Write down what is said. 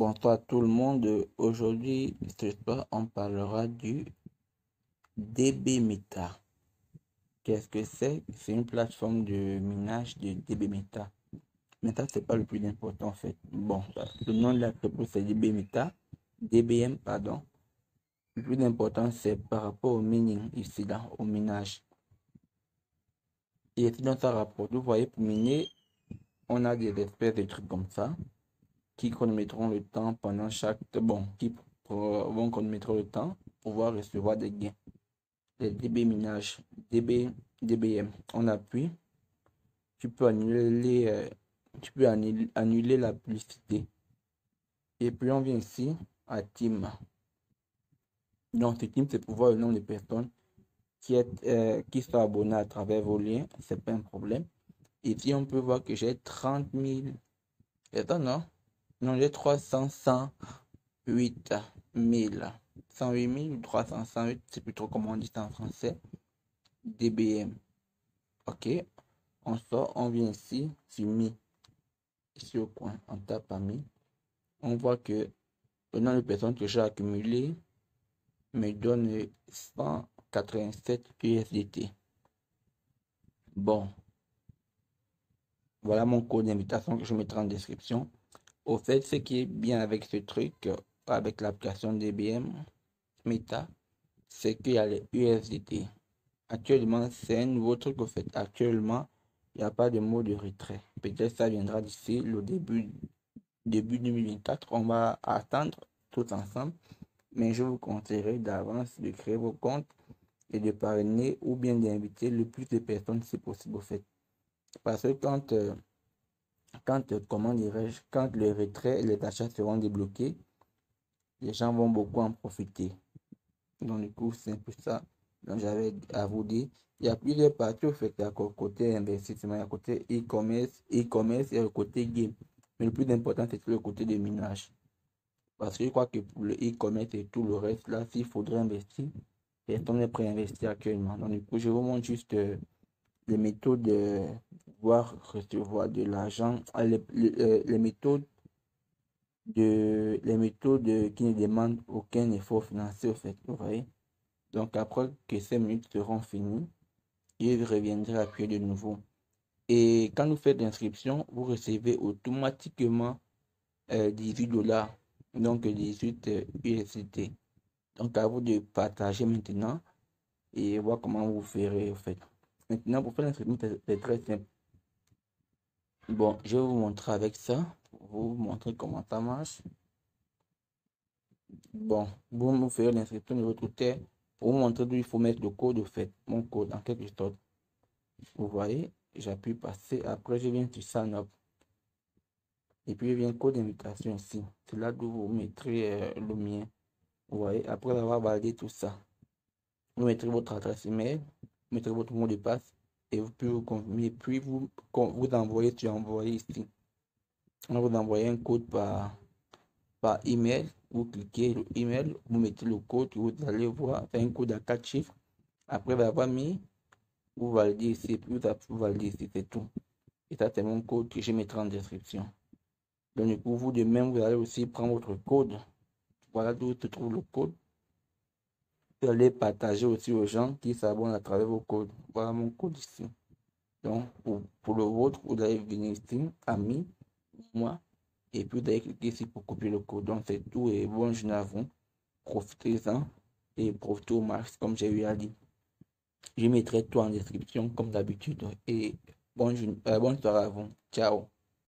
Bonsoir tout le monde. Aujourd'hui, ce soir, on parlera du DBMeta. Qu'est-ce que c'est? C'est une plateforme de minage de DBMeta. Mais ça, c'est pas le plus important en fait. Bon, le nom de la crypto, c'est DBMeta. DBM, pardon. Le plus important, c'est par rapport au mining, ici, là, au minage. Et ici, dans ça rapporte, vous voyez, pour miner, on a des espèces de trucs comme ça qui chronométreront le temps pendant chaque bon qui vont chronométrer le temps pour pouvoir recevoir des gains. Les db minage db dbm on appuie. Tu peux annuler euh, tu peux annuler, annuler la publicité. Et puis on vient ici à team. Donc ce team c'est pour voir le nombre de personnes qui est euh, qui sont abonnés à travers vos liens. C'est pas un problème. Ici on peut voir que j'ai 30 000 attends non non, j'ai 300, 108 000. 108 000 ou 300, 108, c'est plutôt comment on dit ça en français. DBM. Ok. On sort, on vient ici, sur Mi. Ici au coin, on tape à Mi. On voit que le nombre de personnes que j'ai accumulé me donne 187 USDT. Bon. Voilà mon code d'invitation que je mettrai en description. Au fait, ce qui est bien avec ce truc, euh, avec l'application DBM Meta, c'est qu'il y a les USDT. Actuellement, c'est un nouveau truc. Au fait, actuellement, il n'y a pas de mot de retrait. Peut-être ça viendra d'ici le début, début 2024. On va attendre tout ensemble. Mais je vous conseillerais d'avance de créer vos comptes et de parrainer ou bien d'inviter le plus de personnes si possible au fait. Parce que quand euh, quand, euh, comment dirais-je, quand le retrait et les achats seront débloqués, les gens vont beaucoup en profiter. Donc, du coup, c'est un peu ça dont j'avais à vous dire. Il y a plusieurs parties au fait. Il côté investissement, il y a côté e-commerce, e-commerce et le côté game. Mais le plus important, c'est le côté de minage. Parce que je crois que pour le e-commerce et tout le reste, là, s'il faudrait investir, personne n'est prêt à investir actuellement. Donc, du coup, je vous montre juste euh, les méthodes de recevoir de l'argent, ah, les, euh, les, méthodes de les méthodes qui ne demandent aucun effort financier au fait, vous voyez. Donc après que ces minutes seront finies, il reviendra appuyer de nouveau. Et quand vous faites l'inscription, vous recevez automatiquement 18 euh, dollars, donc 18 USDT. Donc à vous de partager maintenant et voir comment vous ferez au fait. Maintenant, pour faire l'inscription, c'est très simple. Bon, je vais vous montrer avec ça. Pour vous montrer comment ça marche. Bon, vous me ferez l'inscription de votre côté. Pour vous montrer d'où il faut mettre le code, fait mon code en quelque sorte. Vous voyez, j'appuie passer. Après, je viens sur sign up. Et puis, il vient code d'invitation ici. C'est là d'où vous mettrez euh, le mien. Vous voyez, après avoir validé tout ça, vous mettrez votre adresse email mettez votre mot de passe et vous pouvez vous confirmer. Puis vous, vous envoyez, tu envoies ici. On vous envoyer un code par, par email. Vous cliquez le email, vous mettez le code, vous allez voir, un code à quatre chiffres. Après avoir mis, vous validez ici, puis vous validez ici, c'est tout. Et ça, c'est mon code que je mettrai en description. Donc, coup, vous de même, vous allez aussi prendre votre code. Voilà d'où se trouve le code allez partager aussi aux gens qui s'abonnent à travers vos codes. Voilà mon code ici. Donc, pour, le vôtre, vous allez venir ici, ami, moi, et puis vous allez cliquer ici pour copier le code. Donc, c'est tout et bon journée à vous. Profitez-en et profitez au max, comme j'ai eu à dire. Je mettrai tout en description, comme d'habitude. Et bonne, euh, bonne soirée à vous. Ciao.